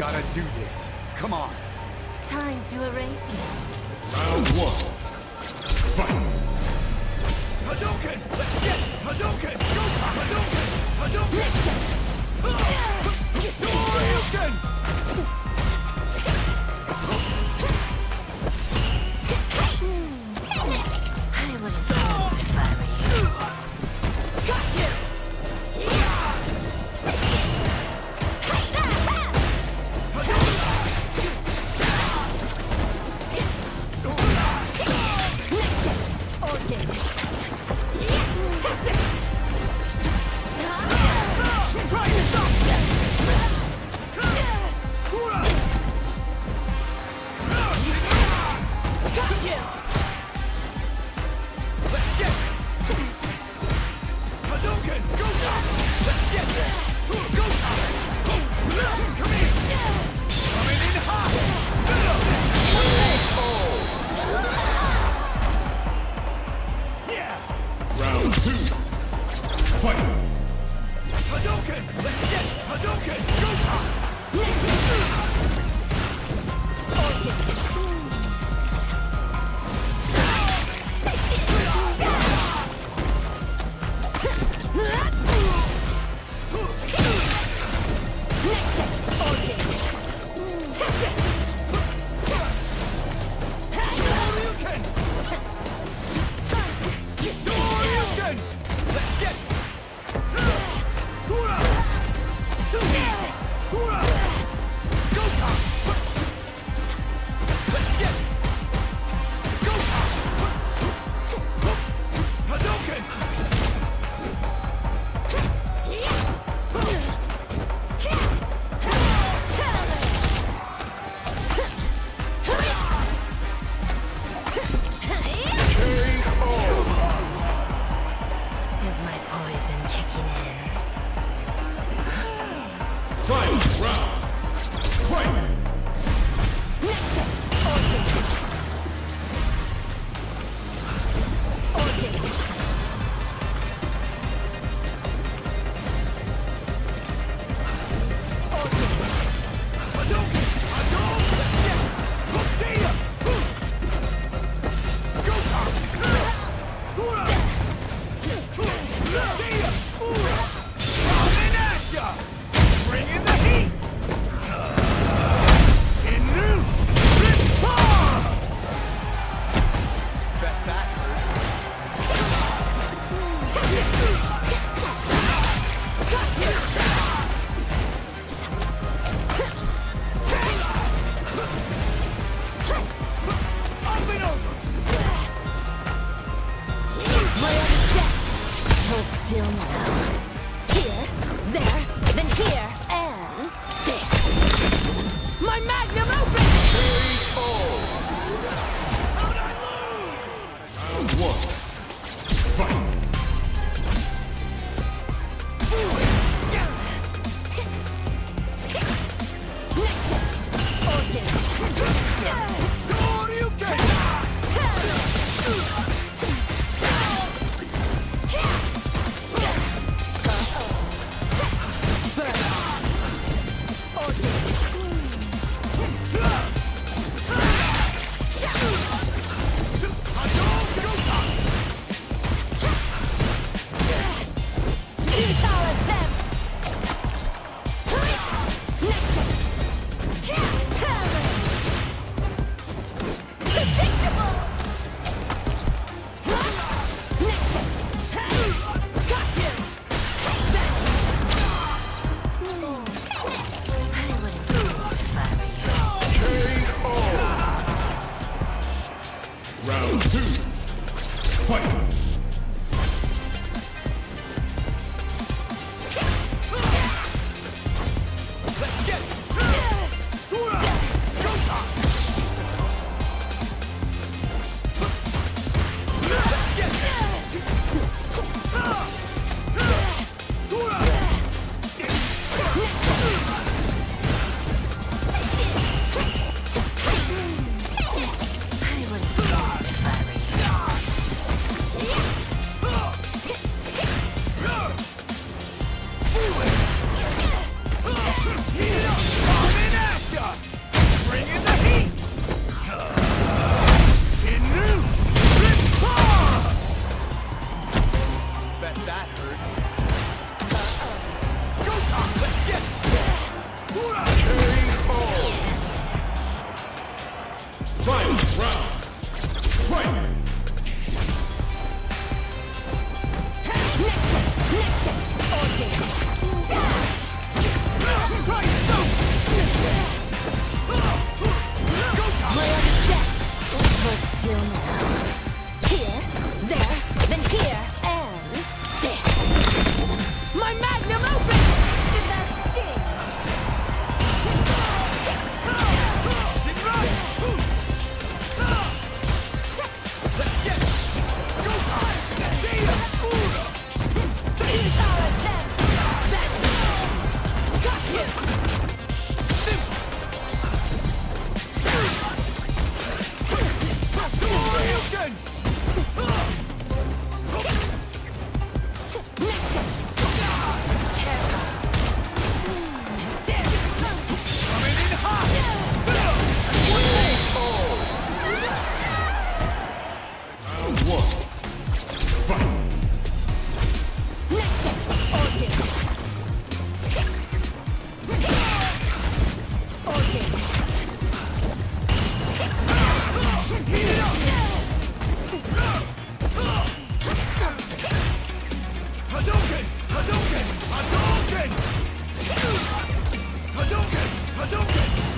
gotta do this. Come on. Time to erase you. Round one. Fight! Hadouken! Let's get Hadouken! Go! Hadouken! Hadouken! Hadouken!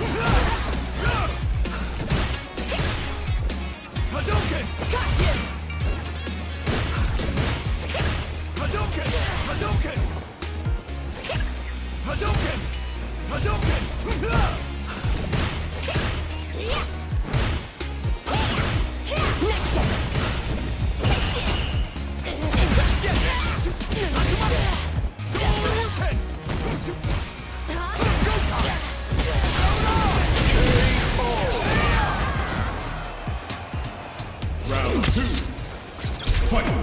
Yeah! Fight!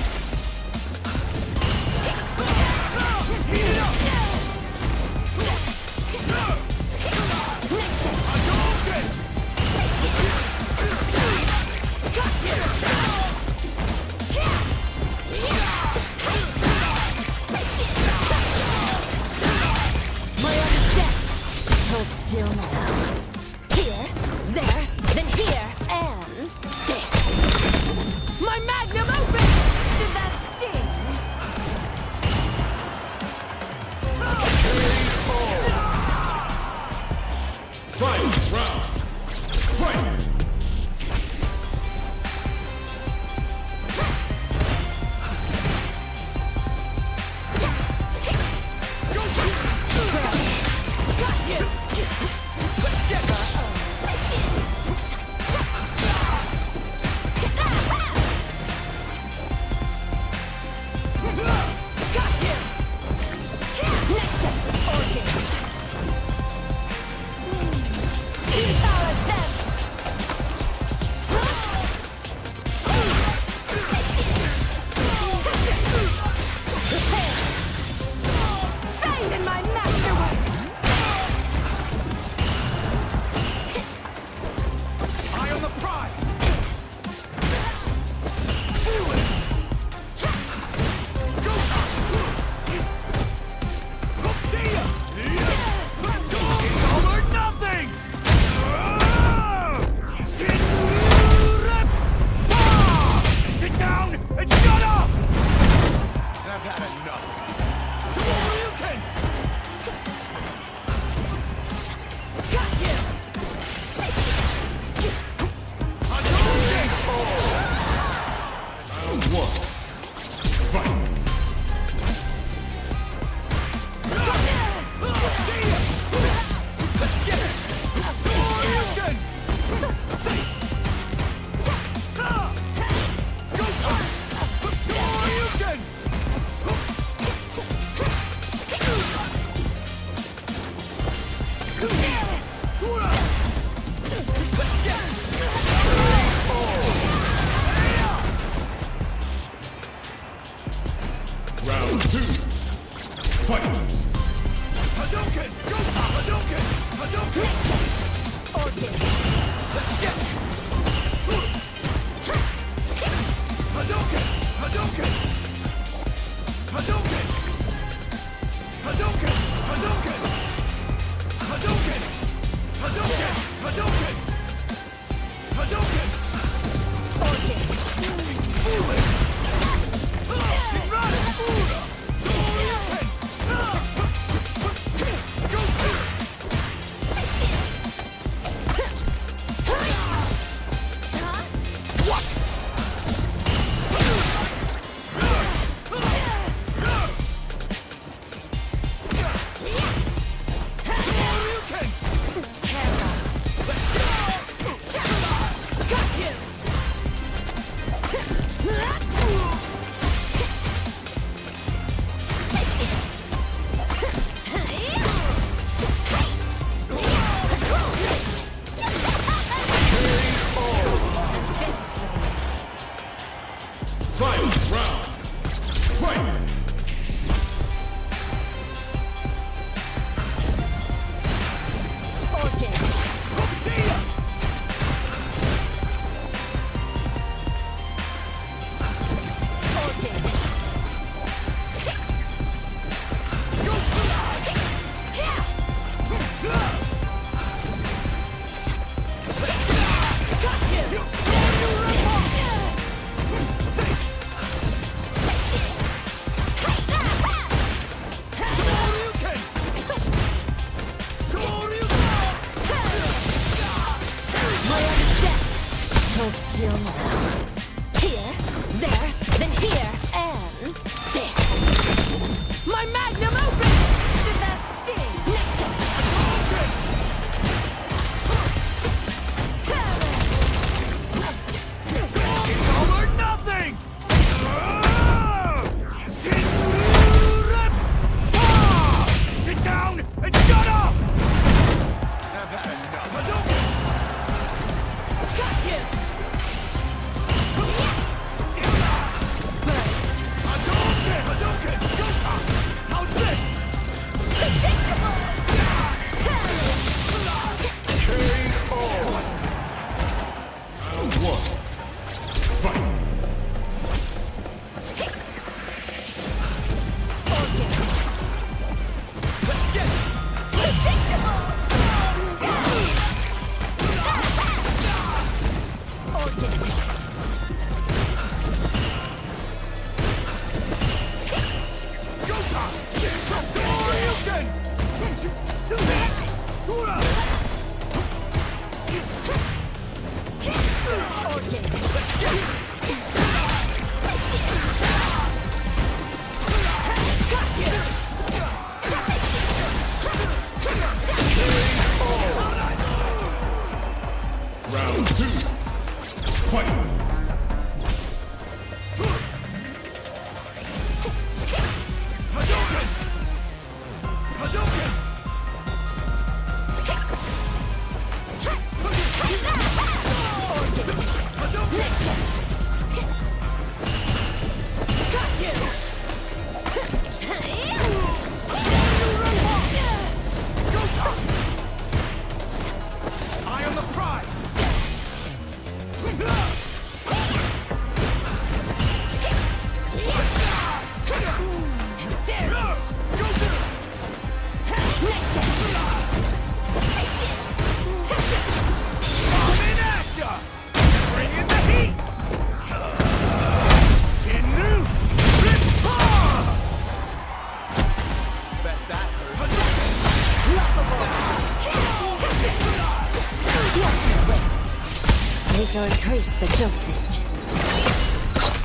They shall increase the dosage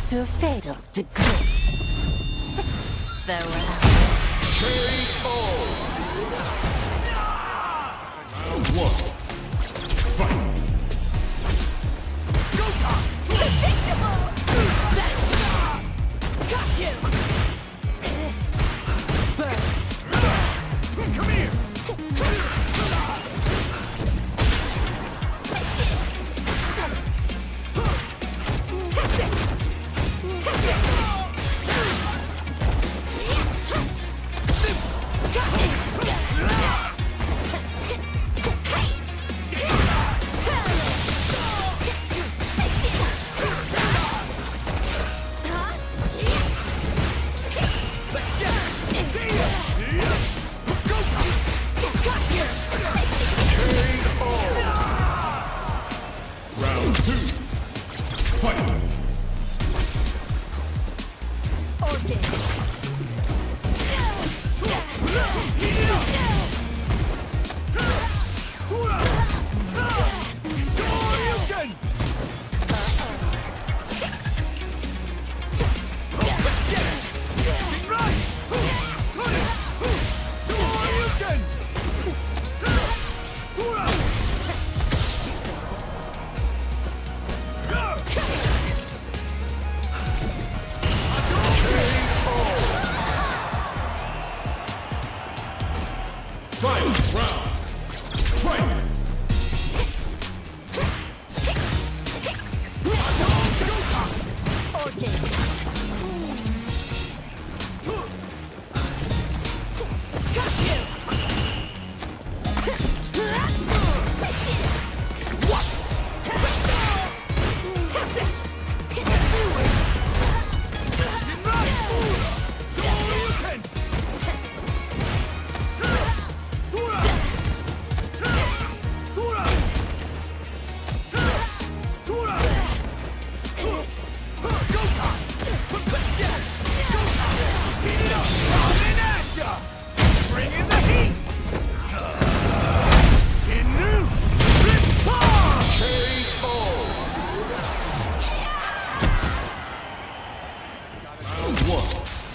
to a fatal degree. Farewell. Carry all. One. Fight. Go time. Predictable. Got you. one.